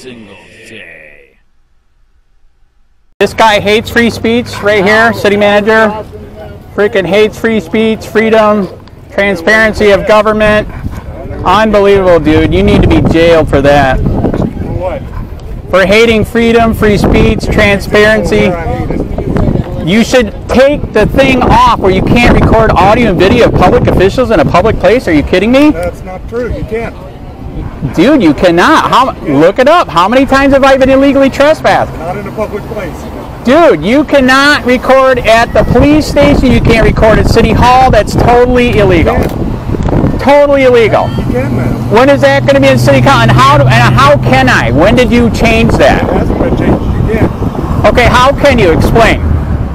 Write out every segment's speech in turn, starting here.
single day. This guy hates free speech right here, city manager. Freaking hates free speech, freedom, transparency of government. Unbelievable, dude. You need to be jailed for that. For hating freedom, free speech, transparency. Where I need it. You should take the thing off where you can't record audio and video of public officials in a public place. Are you kidding me? That's not true. You can't. Dude, you cannot. How look it up. How many times have I been illegally trespassed? Not in a public place. Dude, you cannot record at the police station. You can't record at City Hall. That's totally illegal. Totally illegal. You can now. When is that going to be in City Council? And how, do, and how can I? When did you change It that? hasn't been changed. You can. Okay, how can you explain?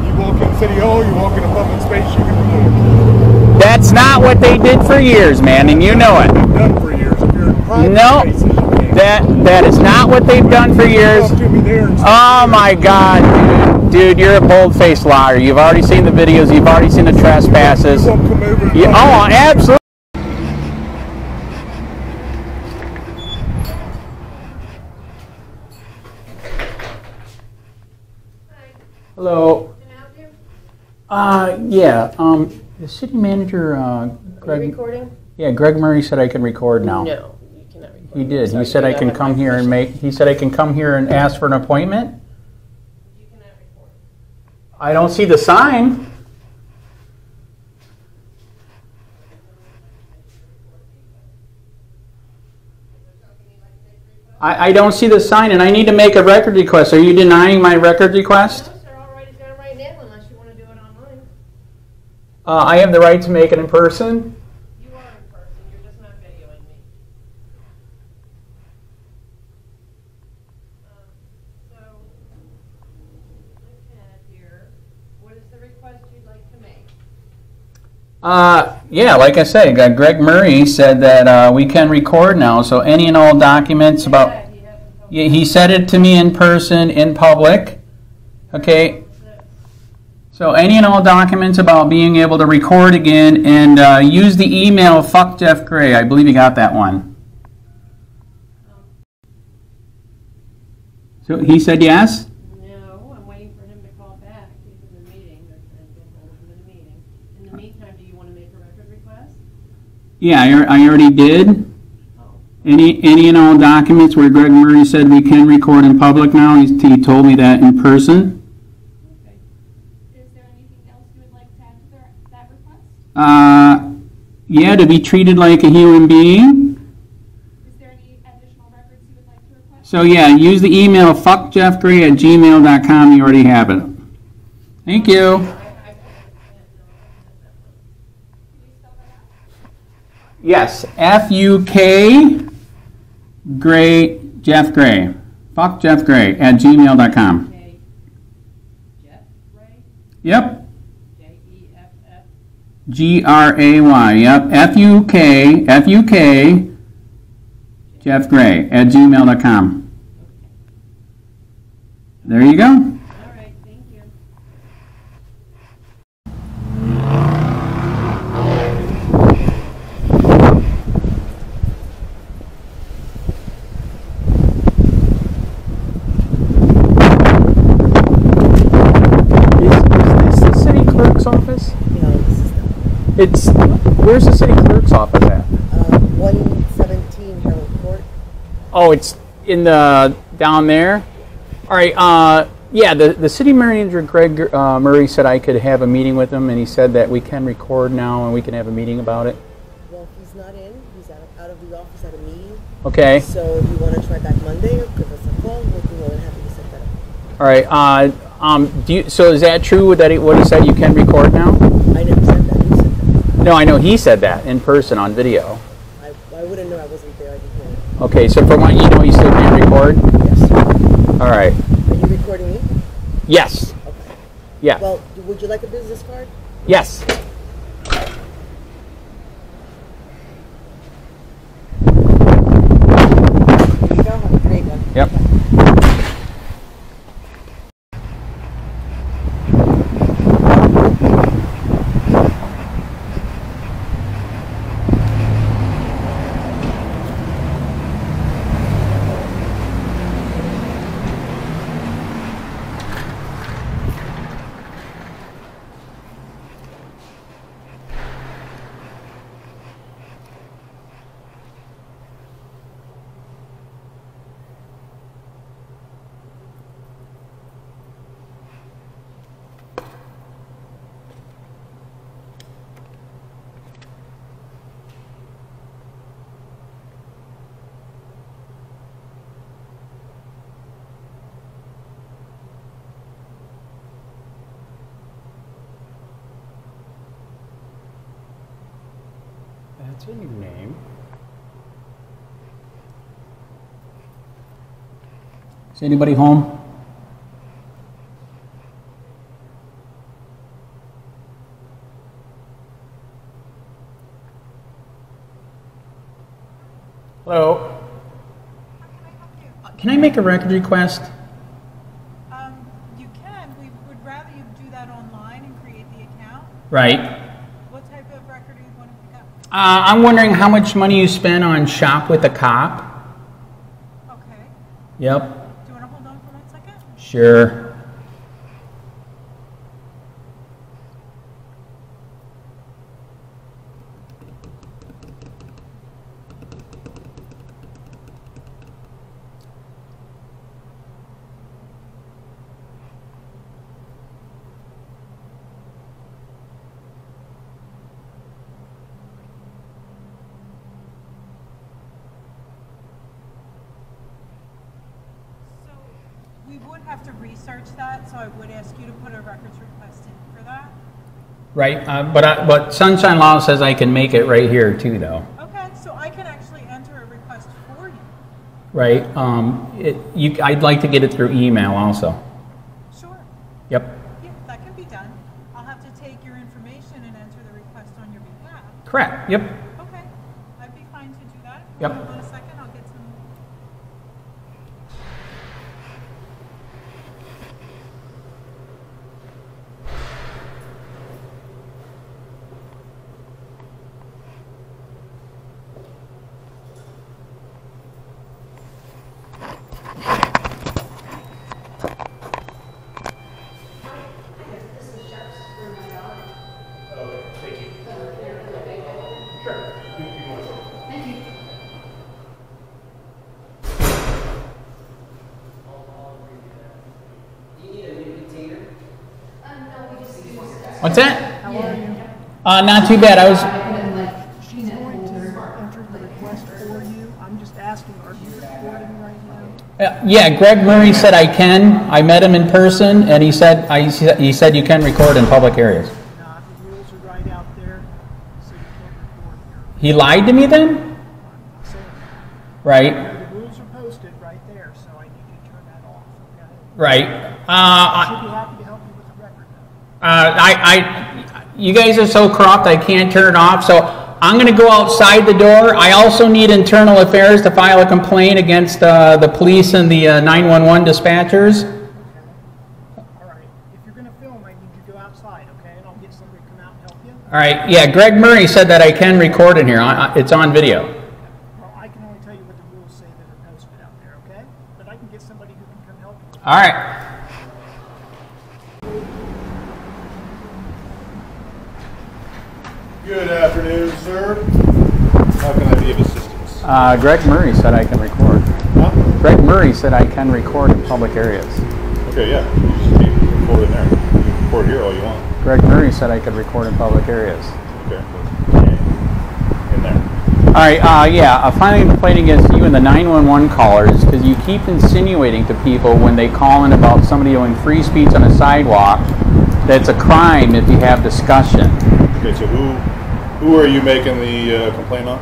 You walk in City Hall, you walk in a public space, you can record. That's not what they did for years, man, and you know it. No, spaces, you can't. that that is not what they've done for years. Talk to me there and Oh my God, dude, dude, you're a bold-faced liar. You've already seen the videos. You've already seen the trespasses. You won't come over and Yeah, oh, absolutely. Hello. Uh, yeah. Um, the city manager, uh, Greg. recording? Yeah, Greg Murray said I can record now. No, you cannot record. He did. He said I can come here and make. He said I can come here and ask for an appointment. You cannot record. I don't see the sign. I, I don't see the sign, and I need to make a record request. Are you denying my record request? No, sir, all right, he's got it right now unless you want to do it online. Uh, I have the right to make it in person. You are in person, you're just not videoing me. Um, So, look at here, what is the request you'd like to make? Uh, yeah, like I said, Greg Murray said that uh, we can record now, so any and all documents about. Yeah, he he said it to me in person, in public. Okay, so any and all documents about being able to record again and uh, use the email fuck Jeff Gray. I believe you got that one. So he said yes? No, I'm waiting for him to call back, he's in the meeting, or trying to get hold of him in the meeting. In the meantime, do you want to make a record request? Yeah, I, I already did. Any, any and all documents where Greg Murray said we can record in public now, he's, he told me that in person. okay. Is there anything else you would like to add to their- that request? Uh, yeah, to be treated like a human being. Is there any additional records you would like to request? So yeah, use the email fuckjeffgray at gmail.com. You already have it. Thank you. Can you spell that out? Yes, F U K Gray Jeff Gray. Fuck Jeff Gray at gmail.com. Okay. Jeff Ray, Yep. J E F F, G R A Y. Yep. F U K F U K Jeff Gray at gmail.com. There you go. all right, thank you. Is, is this the city clerk's office? No, this is not. It's where's the city clerk's office at? Uh, 117 Harold Court. Oh, it's in the down there. All right. Uh, yeah, the the city manager Greg uh, Murray said I could have a meeting with him, and he said that we can record now and we can have a meeting about it. Well, he's not in. He's out of, out of the office at a meeting. Okay. So if you want to try back Monday give us a call, we'll be more than happy to set that up. All right. Uh, um, do you, so is that true that he, what he said? You can record now? I never said that. You said that. No, I know he said that in person on video. I, I wouldn't know. I wasn't there. I didn't hear it. Okay. So for one, you know, you still can record. Yes. All right. Are you recording me? Yes. Okay. Yeah. Well, would you like a business card? yes. Here you go. Have a great one. Yep. That's a new name. Is anybody home? Hello? Can I make a record request? Um, you can, we would rather you do that online and create the account. Right. What type of record do you want to pick up? Uh, I'm wondering how much money you spent on Shop with a Cop? Okay, Yep. do you want to hold on for one second? Sure. So, we would have to research that, so I would ask you to put a records request in for that. Right, uh, but, I, but Sunshine Law says I can make it right here too, though. Okay, so I can actually enter a request for you. Right, um, it, you, I'd like to get it through email also. Sure, Yep, yeah, that can be done. I'll have to take your information and enter the request on your behalf. correct, yep. Okay, I'd be fine to do that. Yep. Hold on a second, I'll get some. What's that? How are Uh, not too bad, I was, She's going to enter the request for you. I'm just asking, are you recording right now? uh, yeah, Greg Murray said I can. I met him in person, and he said, I, he said you can record in public areas. Nah, the rules are right out there, so you can't record here. He lied to me then? So, Right, the rules are posted right there, so I need you to turn that off, okay? right. Uh, I, Should be happy to help you with the record though. Uh, I, I, you guys are so corrupt, I can't turn it off, so I'm gonna go outside the door. I also need internal affairs to file a complaint against, uh, the police and the uh, 911 dispatchers. All right, if you're gonna film, I need you to go outside, okay? And I'll get somebody to come out and help you. All right, yeah, Greg Murray said that I can record in here, I- I- it's on video. Well, I can only tell you what the rules say that are posted out there, okay? But I can get somebody who can come help you. All right, Good afternoon, sir. How can I be of assistance? uh, Greg Murray said I can record. Huh? Greg Murray said I can record in public areas. Okay, yeah, you just need to record in there. You can record here all you want. Greg Murray said I could record in public areas. Okay. In there. All right, uh, yeah, a filing a complaint against you and the 911 callers because you keep insinuating to people when they call in about somebody doing free speech on a sidewalk that it's a crime if you have discussion. Okay, so who, who are you making the uh, complaint on?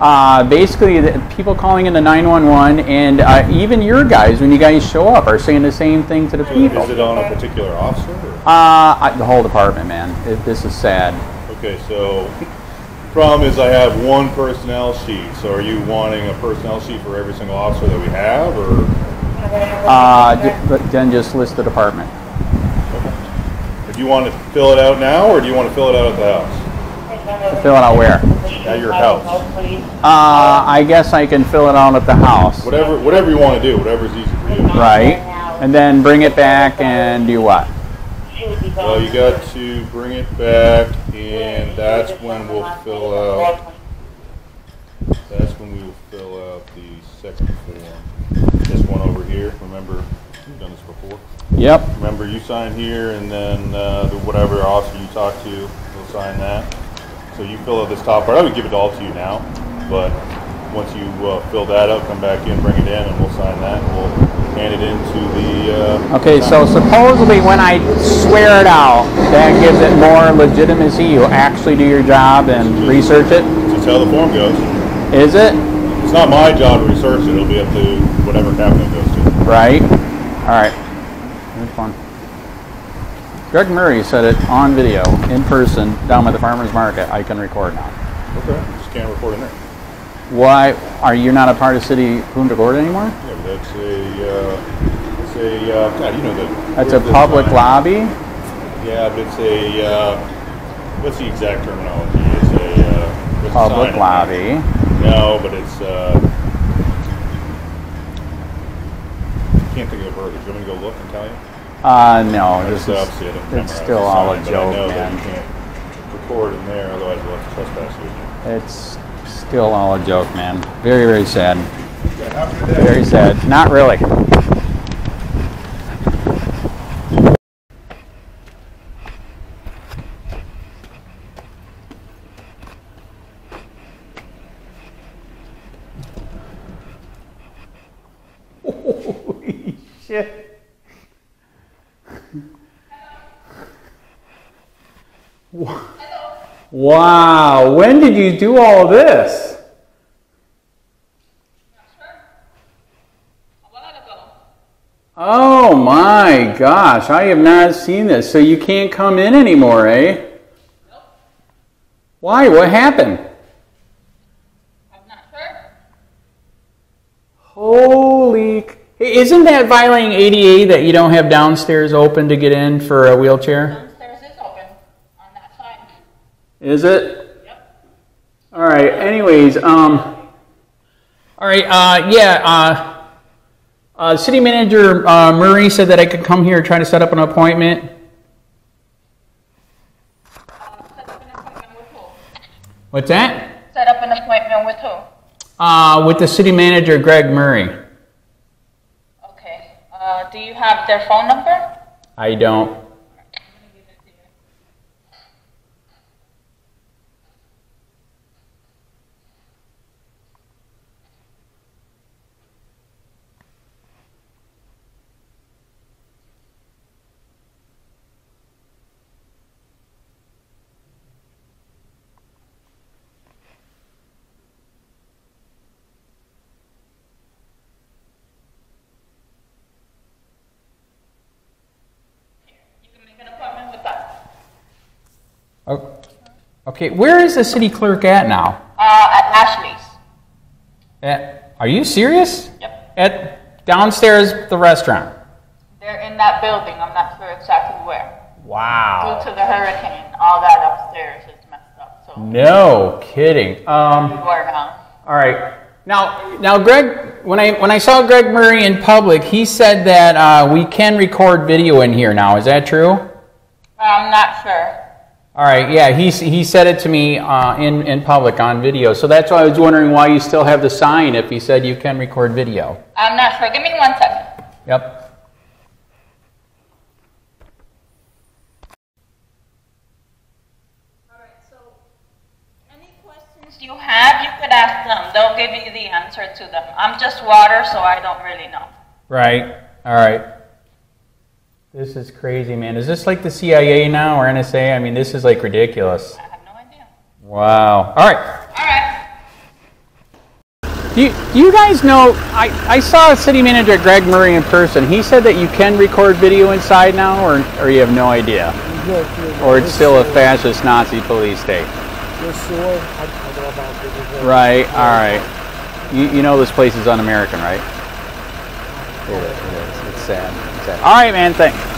Uh, basically, the, people calling into 911 and uh, even your guys, when you guys show up, are saying the same thing to the people. Is it on a particular officer? or- Uh, I, the whole department, man. It, this is sad. Okay, so problem is I have one personnel sheet. So are you wanting a personnel sheet for every single officer that we have, or? Uh, then just list the department. Okay. Do you want to fill it out now, or do you want to fill it out at the house? Fill it out where? At your house? Uh, I guess I can fill it out at the house. Whatever, whatever you want to do, whatever's easy for you. Right. And then bring it back and do what? Well, you got to bring it back, and that's when we'll fill out. That's when we will fill out the second form. This one over here. Remember, we've done this before. Yep. Remember, you sign here, and then uh, the whatever officer you talk to will sign that. So you fill out this top part. I would give it all to you now, but once you uh, fill that up, come back in, bring it in, and we'll sign that. And we'll hand it into the. Uh, Okay, so supposedly when I swear it out, that gives it more legitimacy. You actually do your job and research it. to how the form goes. Is it? It's not my job to research it. It'll be up to whatever cabinet it goes to. Right? All right. Here's one. Greg Murray said it on video, in person, down by the farmer's market. I can record now. Okay. Just can't record in there. Why are you not a part of City Punta Gorda anymore? Yeah, but that's a, uh, it's a, uh, God, you know the. That's a public sign? lobby. Yeah, but it's a, uh, what's the exact terminology? It's a, uh, Public lobby. No, but it's, uh, can't think of the verbiage. You want me to go look and tell you? Uh, no, this is, it's still all a sign, but I know joke, man. you can't record in there, otherwise we'll have to trespass you. It's still all a joke, man. Very, very sad. Very sad. Not really. Holy shit. Wow, when did you do all this? Oh my gosh, I have not seen this. So you can't come in anymore, eh? Why? What happened? I'm not sure. Holy. Isn't that violating ADA that you don't have downstairs open to get in for a wheelchair? Downstairs is open on that side. Is it? Yep. All right. Anyways, um, all right. Uh, yeah. Uh, uh, City Manager uh, Murray said that I could come here and try to set up an appointment. Uh, set up an appointment with who? What's that? Set up an appointment with who? Uh, with the City Manager Greg Murray. Okay. Uh, do you have their phone number? I don't. You can make an appointment with us. Oh, Okay, where is the city clerk at now? Uh, at Ashley's. At, are you serious? Yep. At downstairs the restaurant. They're in that building. I'm not sure exactly where. Wow. Due to the hurricane, all that upstairs is messed up. So No kidding. Um, all right. Now, now, Greg, when I when I saw Greg Murray in public, he said that uh, we can record video in here now. Is that true? I'm not sure. All right. Yeah, he he said it to me uh, in in public on video. So that's why I was wondering why you still have the sign if he said you can record video. I'm not sure. Give me one second. Yep. Alright, so any questions you have, you could ask them. They'll give you the answer to them. I'm just water, so I don't really know. Right. All right. This is crazy, man. Is this like the CIA now or NSA? I mean, this is like ridiculous. I have no idea. Wow. All right. Alright. Do you, do you guys know? I, I saw City Manager Greg Murray in person. He said that you can record video inside now, or, or you have no idea? Or it's still a fascist Nazi police state? You're sure? I, I know about it. Right. All right. You, you know this place is un-American, right? It is. It is. It's sad. All right, man. Thanks.